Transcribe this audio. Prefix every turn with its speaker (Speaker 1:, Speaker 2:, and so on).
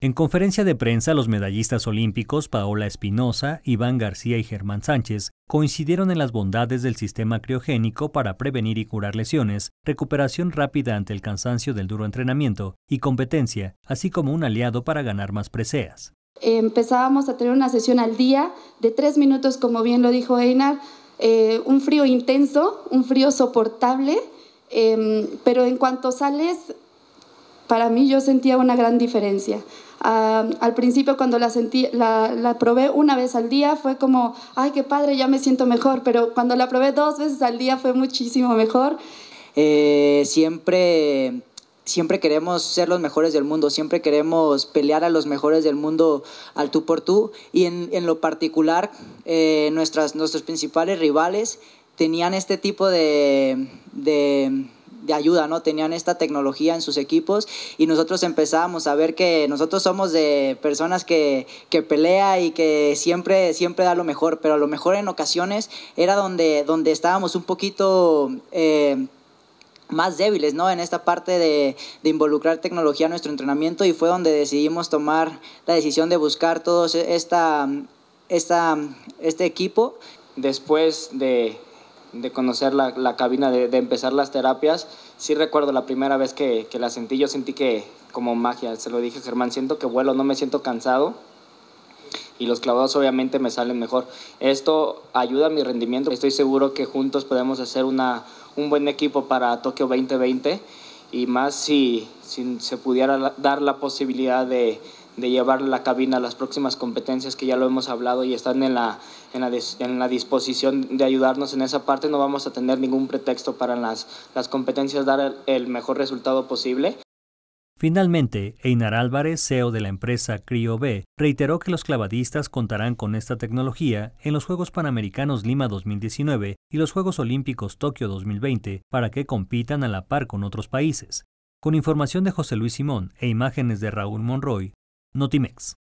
Speaker 1: En conferencia de prensa, los medallistas olímpicos Paola Espinosa, Iván García y Germán Sánchez coincidieron en las bondades del sistema criogénico para prevenir y curar lesiones, recuperación rápida ante el cansancio del duro entrenamiento y competencia, así como un aliado para ganar más preseas.
Speaker 2: Empezábamos a tener una sesión al día de tres minutos, como bien lo dijo Einar, eh, un frío intenso, un frío soportable, em, pero en cuanto sales, para mí yo sentía una gran diferencia al principio cuando la, sentí, la, la, probé una vez al día fue como, ay, qué padre, ya me siento mejor, pero cuando la probé dos veces al día fue muchísimo mejor.
Speaker 3: Eh, siempre, siempre queremos ser los mejores del mundo, siempre queremos pelear a los mejores del mundo al tú por tú y en, en lo particular eh, nuestras, nuestros principales rivales tenían este tipo de de ayuda, ¿no? Tenían esta tecnología en sus equipos y nosotros empezábamos a ver que nosotros somos de personas que, que pelea y que siempre, siempre da lo mejor, pero a lo mejor en ocasiones era donde, donde estábamos un poquito... Eh, más débiles, ¿no? En esta parte de, de, involucrar tecnología en nuestro entrenamiento y fue donde decidimos tomar la decisión de buscar todo esta, esta, este equipo.
Speaker 4: Después de de conocer la, la cabina, de, de, empezar las terapias, sí recuerdo la primera vez que, que, la sentí, yo sentí que como magia, se lo dije Germán, siento que vuelo, no me siento cansado y los clavados obviamente me salen mejor. Esto ayuda a mi rendimiento, estoy seguro que juntos podemos hacer una, un buen equipo para Tokio 2020 y más si, si se pudiera dar la posibilidad de de llevar la cabina a las próximas competencias que ya lo hemos hablado y están en la, en la, en la disposición de ayudarnos en esa parte, no vamos a tener ningún pretexto para las, las competencias dar el, mejor resultado posible.
Speaker 1: Finalmente, Einar Álvarez, CEO de la empresa CryoB, reiteró que los clavadistas contarán con esta tecnología en los Juegos Panamericanos Lima 2019 y los Juegos Olímpicos Tokio 2020 para que compitan a la par con otros países. Con información de José Luis Simón e imágenes de Raúl Monroy, Notimex.